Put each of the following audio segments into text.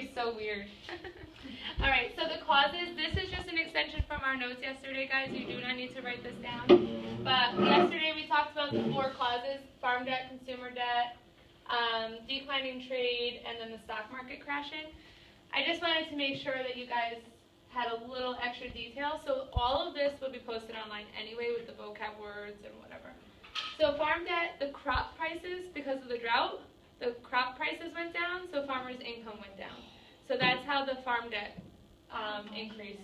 be so weird. All right, so the clauses, this is just an extension from our notes yesterday, guys. You do not need to write this down. But yesterday we talked about the four clauses, farm debt, consumer debt, um, declining trade, and then the stock market crashing. I just wanted to make sure that you guys had a little extra detail. So all of this will be posted online anyway with the vocab words and whatever. So farm debt, the crop prices, because of the drought, the crop prices went down, so farmers' income went down. So that's how the farm debt um, increased.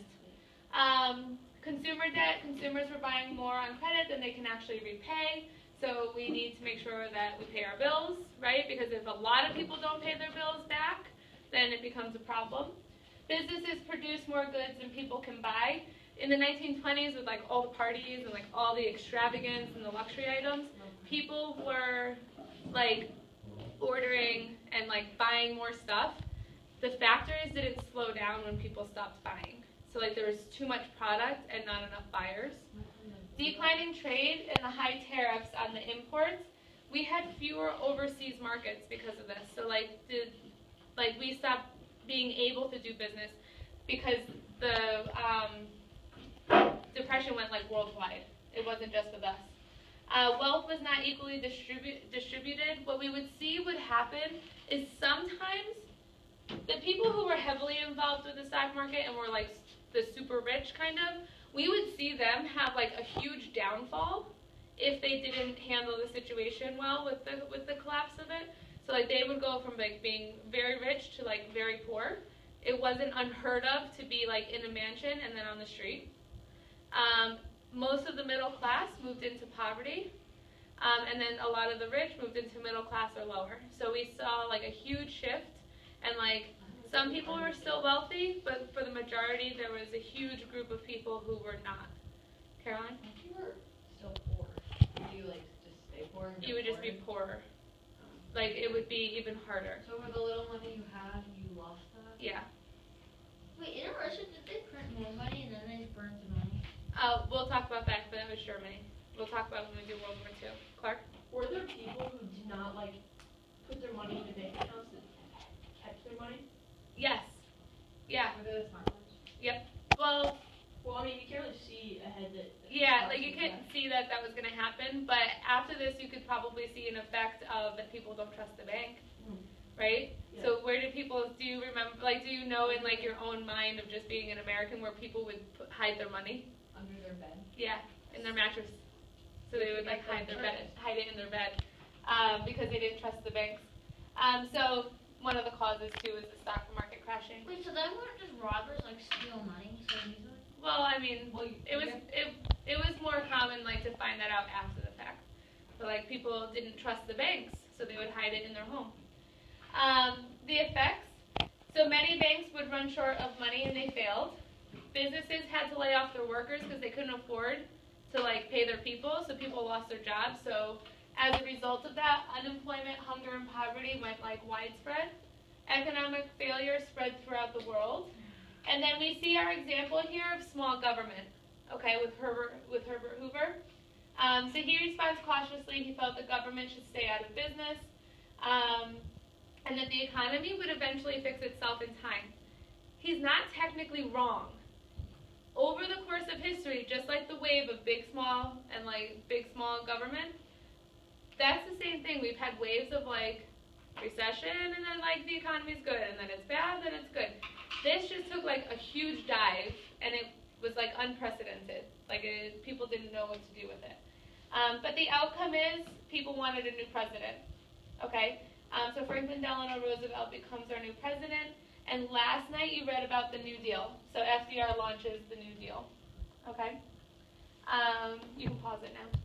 Um, consumer debt, consumers were buying more on credit than they can actually repay. So we need to make sure that we pay our bills, right? Because if a lot of people don't pay their bills back, then it becomes a problem. Businesses produce more goods than people can buy. In the 1920s, with like all the parties and like all the extravagance and the luxury items, people were like ordering and like buying more stuff the factories didn't slow down when people stopped buying. So like there was too much product and not enough buyers. Declining trade and the high tariffs on the imports, we had fewer overseas markets because of this. So like the like we stopped being able to do business because the um, depression went like worldwide. It wasn't just with us. Uh, wealth was not equally distribu- distributed. What we would see would happen is sometimes the people who were heavily involved with the stock market and were like the super rich kind of, we would see them have like a huge downfall if they didn't handle the situation well with the with the collapse of it. So like they would go from like being very rich to like very poor. It wasn't unheard of to be like in a mansion and then on the street. Um, most of the middle class moved into poverty. Um, and then a lot of the rich moved into middle class or lower. So we saw like a huge shift and like some people were still wealthy, but for the majority there was a huge group of people who were not. Caroline? If you were still poor, would you like just stay poor and You would just be poorer? poorer. Like it would be even harder. So for the little money you had, you lost that? Yeah. Wait, in Russia, did they print more money and then they burned the money? Uh, we'll talk about that, but it was Germany. We'll talk about when we do World War II. Clark? Were there people who did not like put their money into bank accounts and catch their money? Yes. Yeah. Were they the smart ones? Well, Well, I mean, you can't really see ahead that. yeah, like you couldn't see that that was going to happen, but after this, you could probably see an effect of that people don't trust the bank, Mm. right? Yeah. So where do people? Do you remember? Like, do you know in like your own mind of just being an American where people would put, hide their money? Under their bed? Yeah, in their mattress. So they would like hide their bed, hide it in their bed, um, because they didn't trust the banks. Um, so one of the causes too is the stock market crashing. Wait, so they weren't just robbers, like steal money so easily? Well, I mean, Well, you- it was it it was more common like to find that out after the fact. But like people didn't trust the banks, so they would hide it in their home. Um, the effects. So many banks would run short of money and they failed. Businesses had to lay off their workers because they couldn't afford to like pay their people, so people lost their jobs. So as a result of that, unemployment, hunger, and poverty went like widespread. Economic failure spread throughout the world. And then we see our example here of small government, okay, with Herbert with Herbert Hoover. Um, so he responds cautiously. He felt the government should stay out of business, um, and that the economy would eventually fix itself in time. He's not technically wrong. Over the course of history, just like the wave of big, small, and like big, small government, that's the same thing. We've had waves of like recession, and then like the economy's good, and then it's bad, then it's good. This just took like a huge dive, and it was like unprecedented. Like it, people didn't know what to do with it. Um, but the outcome is people wanted a new president. Okay, um, so Franklin Delano Roosevelt becomes our new president. And last night you read about the New Deal. So FDR launches the New Deal. Okay, um, you can pause it now.